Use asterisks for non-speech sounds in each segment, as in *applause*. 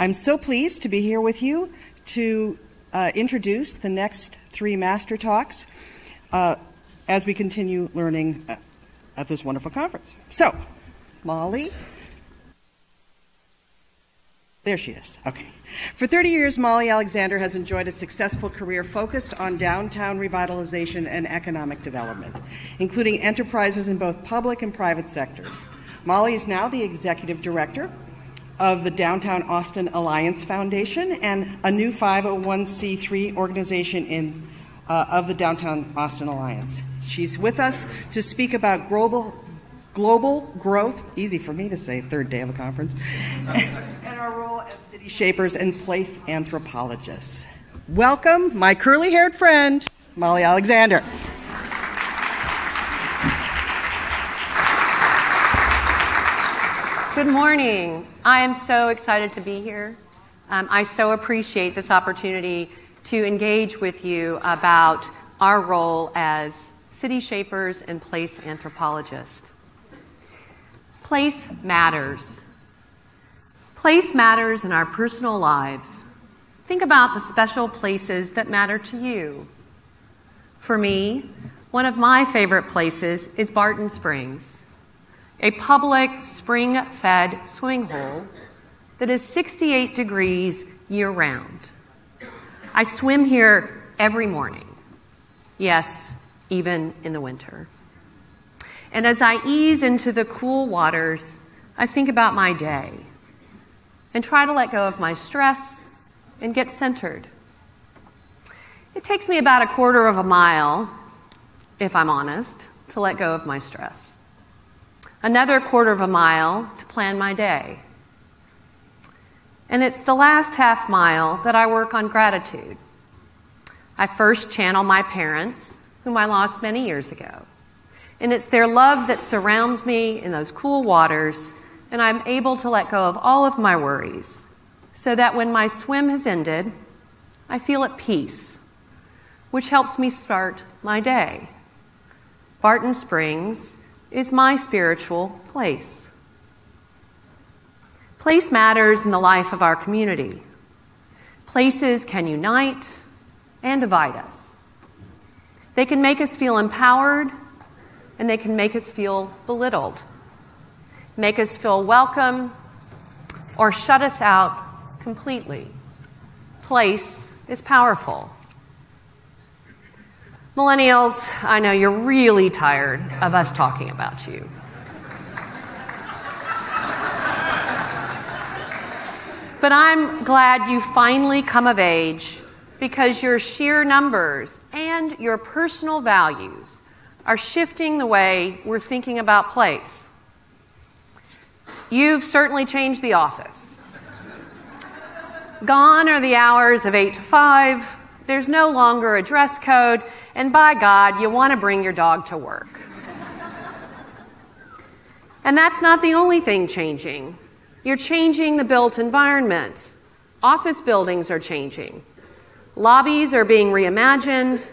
I'm so pleased to be here with you to uh, introduce the next three master talks uh, as we continue learning at this wonderful conference. So, Molly. There she is. Okay. For 30 years, Molly Alexander has enjoyed a successful career focused on downtown revitalization and economic development, including enterprises in both public and private sectors. Molly is now the executive director of the Downtown Austin Alliance Foundation and a new 501c3 organization in, uh, of the Downtown Austin Alliance. She's with us to speak about global, global growth, easy for me to say, third day of a conference, *laughs* and our role as city shapers and place anthropologists. Welcome, my curly haired friend, Molly Alexander. Good morning. I am so excited to be here. Um, I so appreciate this opportunity to engage with you about our role as city shapers and place anthropologists. Place matters. Place matters in our personal lives. Think about the special places that matter to you. For me, one of my favorite places is Barton Springs a public spring fed swimming hole that is 68 degrees year round. I swim here every morning. Yes, even in the winter. And as I ease into the cool waters, I think about my day and try to let go of my stress and get centered. It takes me about a quarter of a mile, if I'm honest, to let go of my stress another quarter of a mile to plan my day. And it's the last half mile that I work on gratitude. I first channel my parents, whom I lost many years ago. And it's their love that surrounds me in those cool waters, and I'm able to let go of all of my worries so that when my swim has ended, I feel at peace, which helps me start my day. Barton Springs is my spiritual place. Place matters in the life of our community. Places can unite and divide us. They can make us feel empowered and they can make us feel belittled, make us feel welcome, or shut us out completely. Place is powerful. Millennials, I know you're really tired of us talking about you. But I'm glad you finally come of age because your sheer numbers and your personal values are shifting the way we're thinking about place. You've certainly changed the office. Gone are the hours of 8 to 5. There's no longer a dress code, and by God, you want to bring your dog to work. and that's not the only thing changing. You're changing the built environment. Office buildings are changing. Lobbies are being reimagined.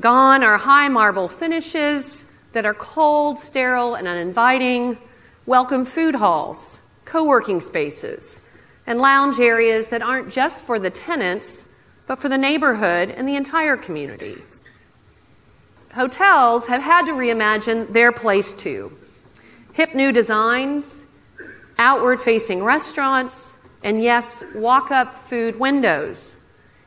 Gone are high marble finishes that are cold, sterile, and uninviting. Welcome food halls, co working spaces, and lounge areas that aren't just for the tenants, but for the neighborhood and the entire community hotels have had to reimagine their place too. Hip new designs, outward facing restaurants, and yes, walk up food windows.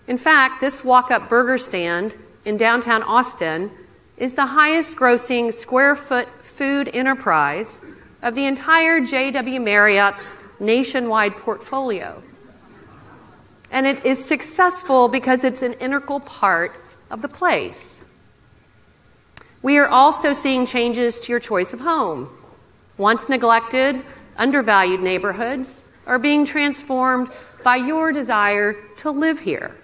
In fact, this walk up burger stand in downtown Austin is the highest grossing square foot food enterprise of the entire JW Marriott's nationwide portfolio. And it is successful because it's an integral part of the place. We are also seeing changes to your choice of home. Once neglected, undervalued neighborhoods are being transformed by your desire to live here.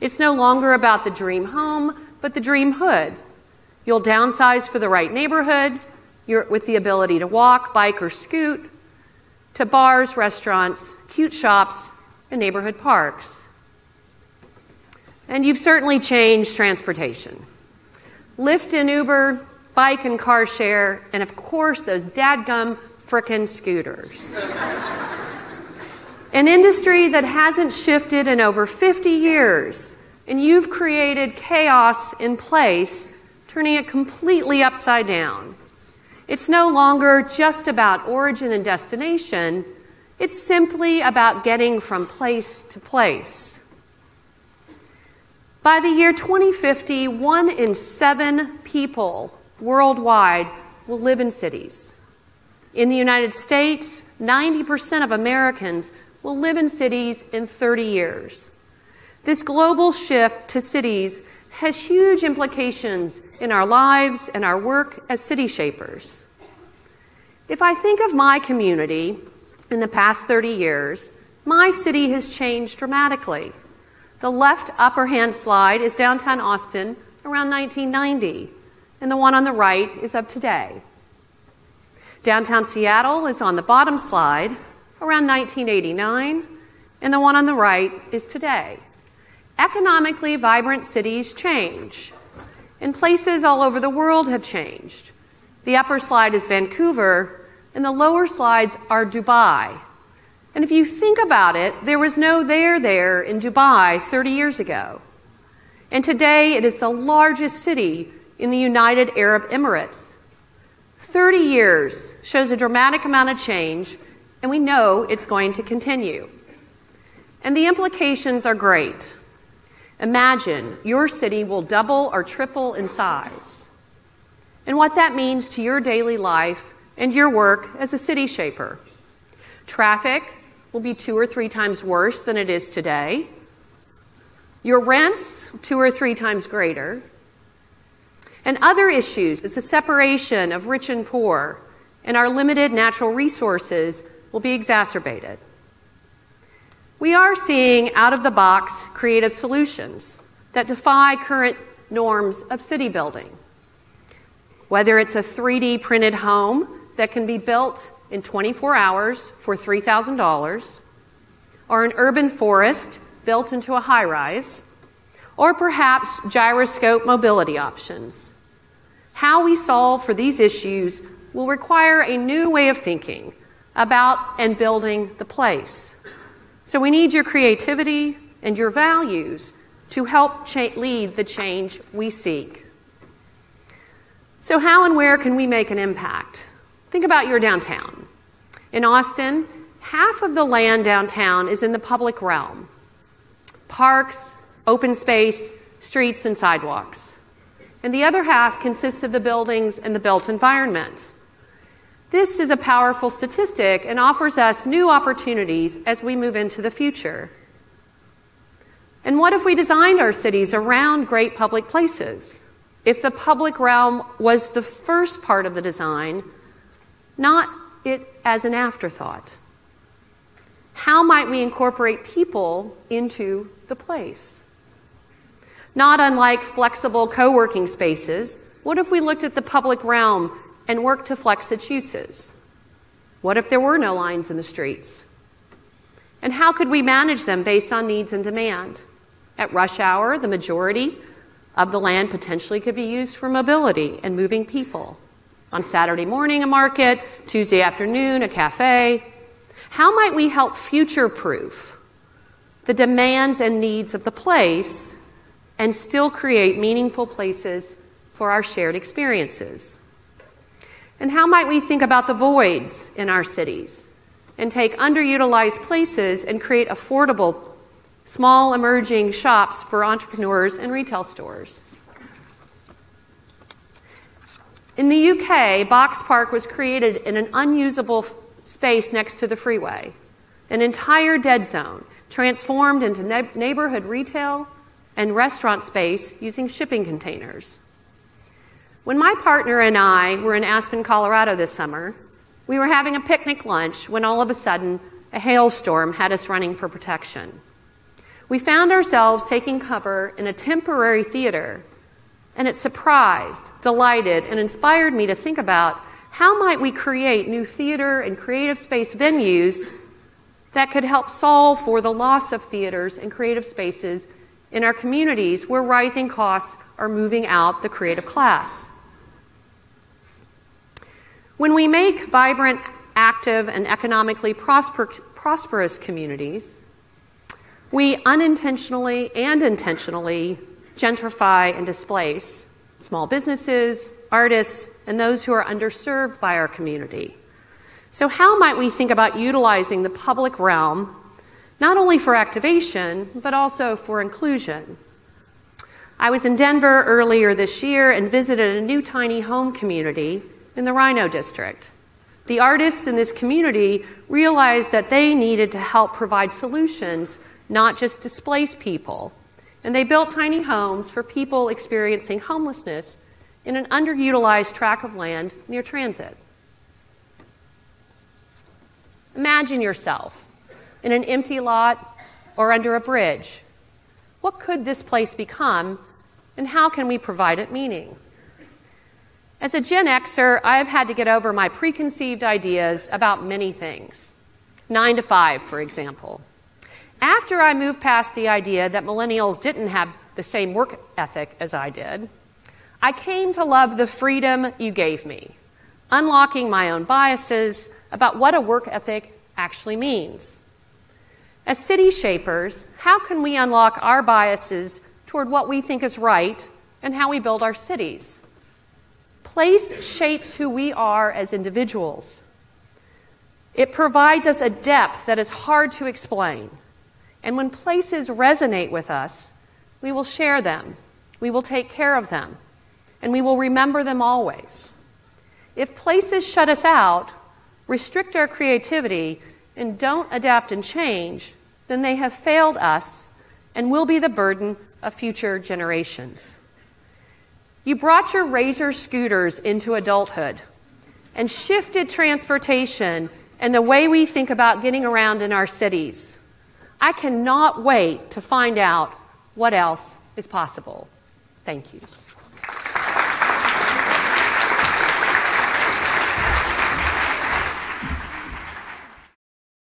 It's no longer about the dream home, but the dream hood. You'll downsize for the right neighborhood with the ability to walk, bike, or scoot to bars, restaurants, cute shops, and neighborhood parks. And you've certainly changed transportation. Lyft and Uber, bike and car share, and of course, those dadgum frickin' scooters. an industry that hasn't shifted in over 50 years, and you've created chaos in place, turning it completely upside down. It's no longer just about origin and destination, it's simply about getting from place to place. By the year 2050, one in seven people worldwide will live in cities. In the United States, 90% of Americans will live in cities in 30 years. This global shift to cities has huge implications in our lives and our work as city shapers. If I think of my community in the past 30 years, my city has changed dramatically. The left upper hand slide is downtown Austin around 1990, and the one on the right is of today. Downtown Seattle is on the bottom slide around 1989, and the one on the right is today. Economically vibrant cities change, and places all over the world have changed. The upper slide is Vancouver, and the lower slides are Dubai. And if you think about it, there was no there there in Dubai 30 years ago. And today it is the largest city in the United Arab Emirates. 30 years shows a dramatic amount of change, and we know it's going to continue. And the implications are great. Imagine your city will double or triple in size, and what that means to your daily life and your work as a city shaper. Traffic will be two or three times worse than it is today. Your rents, two or three times greater. And other issues is the separation of rich and poor, and our limited natural resources will be exacerbated. We are seeing out of the box creative solutions that defy current norms of city building. Whether it's a 3D printed home that can be built in 24 hours for $3,000, or an urban forest built into a high rise, or perhaps gyroscope mobility options. How we solve for these issues will require a new way of thinking about and building the place. So we need your creativity and your values to help lead the change we seek. So, how and where can we make an impact? Think about your downtown. In Austin, half of the land downtown is in the public realm parks, open space, streets, and sidewalks. And the other half consists of the buildings and the built environment. This is a powerful statistic and offers us new opportunities as we move into the future. And what if we designed our cities around great public places? If the public realm was the first part of the design, not it as an afterthought. How might we incorporate people into the place? Not unlike flexible co working spaces, what if we looked at the public realm and worked to flex its uses? What if there were no lines in the streets? And how could we manage them based on needs and demand? At rush hour, the majority of the land potentially could be used for mobility and moving people. On Saturday morning, a market, Tuesday afternoon, a cafe. How might we help future proof the demands and needs of the place and still create meaningful places for our shared experiences? And how might we think about the voids in our cities and take underutilized places and create affordable, small emerging shops for entrepreneurs and retail stores? In the UK, Boxpark was created in an unusable space next to the freeway, an entire dead zone, transformed into ne- neighborhood retail and restaurant space using shipping containers. When my partner and I were in Aspen, Colorado this summer, we were having a picnic lunch when all of a sudden a hailstorm had us running for protection. We found ourselves taking cover in a temporary theater, and it surprised, delighted, and inspired me to think about how might we create new theater and creative space venues that could help solve for the loss of theaters and creative spaces in our communities where rising costs are moving out the creative class. When we make vibrant active and economically prosper, prosperous communities, we unintentionally and intentionally gentrify and displace small businesses, artists, and those who are underserved by our community. So, how might we think about utilizing the public realm not only for activation, but also for inclusion? I was in Denver earlier this year and visited a new tiny home community in the RiNo District. The artists in this community realized that they needed to help provide solutions, not just displace people. And they built tiny homes for people experiencing homelessness in an underutilized tract of land near transit. Imagine yourself in an empty lot or under a bridge. What could this place become, and how can we provide it meaning? As a Gen Xer, I've had to get over my preconceived ideas about many things. Nine to five, for example. After I moved past the idea that millennials didn't have the same work ethic as I did, I came to love the freedom you gave me, unlocking my own biases about what a work ethic actually means. As city shapers, how can we unlock our biases toward what we think is right and how we build our cities? Place shapes who we are as individuals. It provides us a depth that is hard to explain. And when places resonate with us, we will share them, we will take care of them, and we will remember them always. If places shut us out, restrict our creativity, and don't adapt and change, then they have failed us and will be the burden of future generations. You brought your razor scooters into adulthood and shifted transportation and the way we think about getting around in our cities. I cannot wait to find out what else is possible. Thank you.